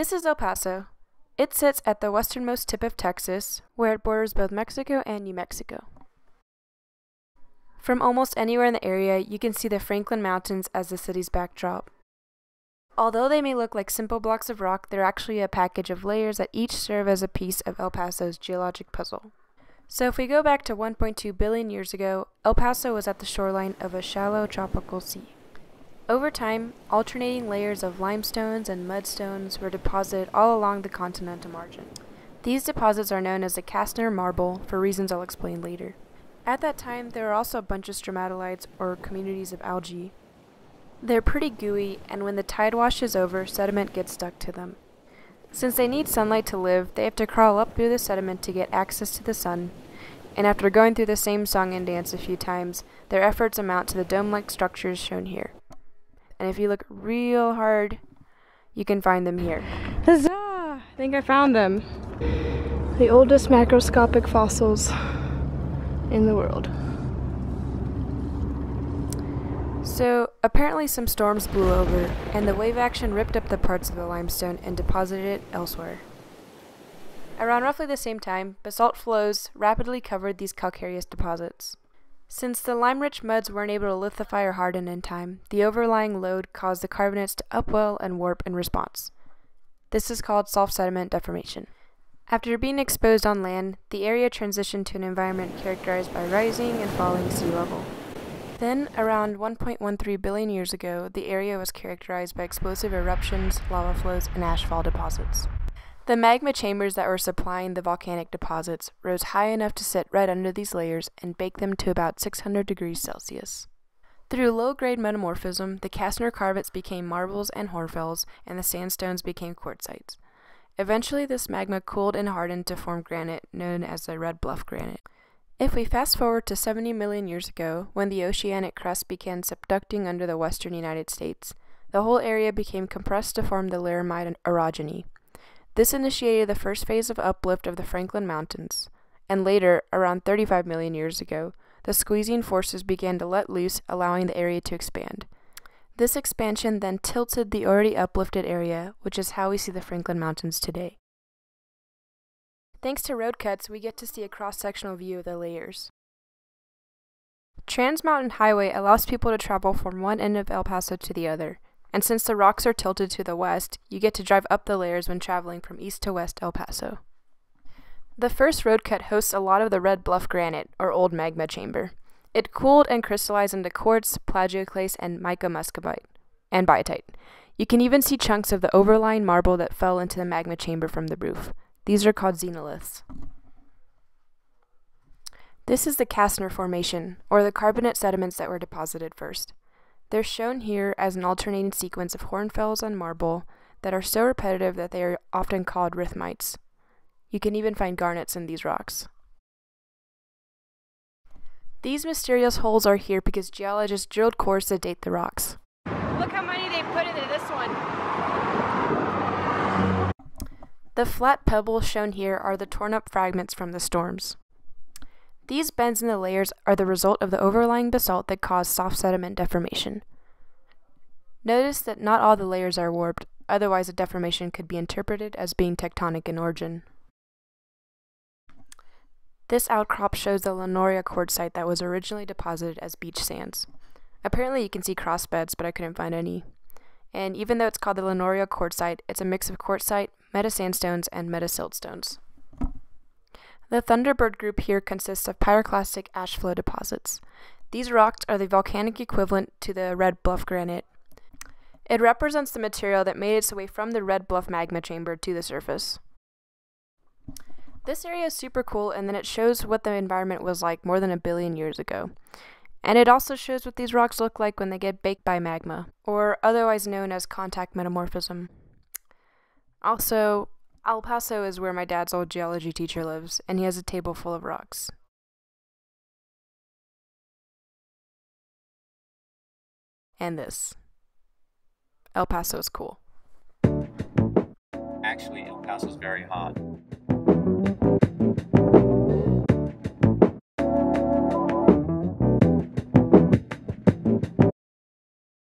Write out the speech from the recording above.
This is El Paso. It sits at the westernmost tip of Texas, where it borders both Mexico and New Mexico. From almost anywhere in the area, you can see the Franklin Mountains as the city's backdrop. Although they may look like simple blocks of rock, they're actually a package of layers that each serve as a piece of El Paso's geologic puzzle. So if we go back to 1.2 billion years ago, El Paso was at the shoreline of a shallow tropical sea. Over time, alternating layers of limestones and mudstones were deposited all along the continental margin. These deposits are known as the Castner Marble for reasons I'll explain later. At that time, there were also a bunch of stromatolites, or communities of algae. They're pretty gooey, and when the tide washes over, sediment gets stuck to them. Since they need sunlight to live, they have to crawl up through the sediment to get access to the sun, and after going through the same song and dance a few times, their efforts amount to the dome-like structures shown here. And if you look real hard, you can find them here. Huzzah! I think I found them. The oldest macroscopic fossils in the world. So, apparently some storms blew over, and the wave action ripped up the parts of the limestone and deposited it elsewhere. Around roughly the same time, basalt flows rapidly covered these calcareous deposits. Since the lime-rich muds weren't able to lithify or harden in time, the overlying load caused the carbonates to upwell and warp in response. This is called soft sediment deformation. After being exposed on land, the area transitioned to an environment characterized by rising and falling sea level. Then, around 1.13 billion years ago, the area was characterized by explosive eruptions, lava flows, and ashfall deposits. The magma chambers that were supplying the volcanic deposits rose high enough to sit right under these layers and bake them to about 600 degrees Celsius. Through low-grade metamorphism, the Castner carbonates became marbles and hornfels, and the sandstones became quartzites. Eventually, this magma cooled and hardened to form granite, known as the Red Bluff granite. If we fast forward to 70 million years ago, when the oceanic crust began subducting under the western United States, the whole area became compressed to form the Laramide orogeny. This initiated the first phase of uplift of the Franklin Mountains, and later, around 35 million years ago, the squeezing forces began to let loose, allowing the area to expand. This expansion then tilted the already uplifted area, which is how we see the Franklin Mountains today. Thanks to road cuts, we get to see a cross-sectional view of the layers. Trans Mountain Highway allows people to travel from one end of El Paso to the other, and since the rocks are tilted to the west, you get to drive up the layers when traveling from east to west El Paso. The first road cut hosts a lot of the Red Bluff granite, or old magma chamber. It cooled and crystallized into quartz, plagioclase, and mica muscovite, and biotite. You can even see chunks of the overlying marble that fell into the magma chamber from the roof. These are called xenoliths. This is the Castner Formation, or the carbonate sediments that were deposited first. They're shown here as an alternating sequence of hornfels and marble that are so repetitive that they are often called rhythmites. You can even find garnets in these rocks. These mysterious holes are here because geologists drilled cores to date the rocks. Look how many they put into this one. The flat pebbles shown here are the torn up fragments from the storms. These bends in the layers are the result of the overlying basalt that caused soft sediment deformation. Notice that not all the layers are warped, otherwise a deformation could be interpreted as being tectonic in origin. This outcrop shows the Lanoria quartzite that was originally deposited as beach sands. Apparently you can see cross beds, but I couldn't find any. And even though it's called the Lanoria quartzite, it's a mix of quartzite, metasandstones, and metasiltstones. The Thunderbird group here consists of pyroclastic ash flow deposits. These rocks are the volcanic equivalent to the Red Bluff granite. It represents the material that made its way from the Red Bluff magma chamber to the surface. This area is super cool, and then it shows what the environment was like more than a billion years ago. And it also shows what these rocks look like when they get baked by magma, or otherwise known as contact metamorphism. Also, El Paso is where my dad's old geology teacher lives, and he has a table full of rocks. And this. El Paso is cool. Actually, El Paso is very hot.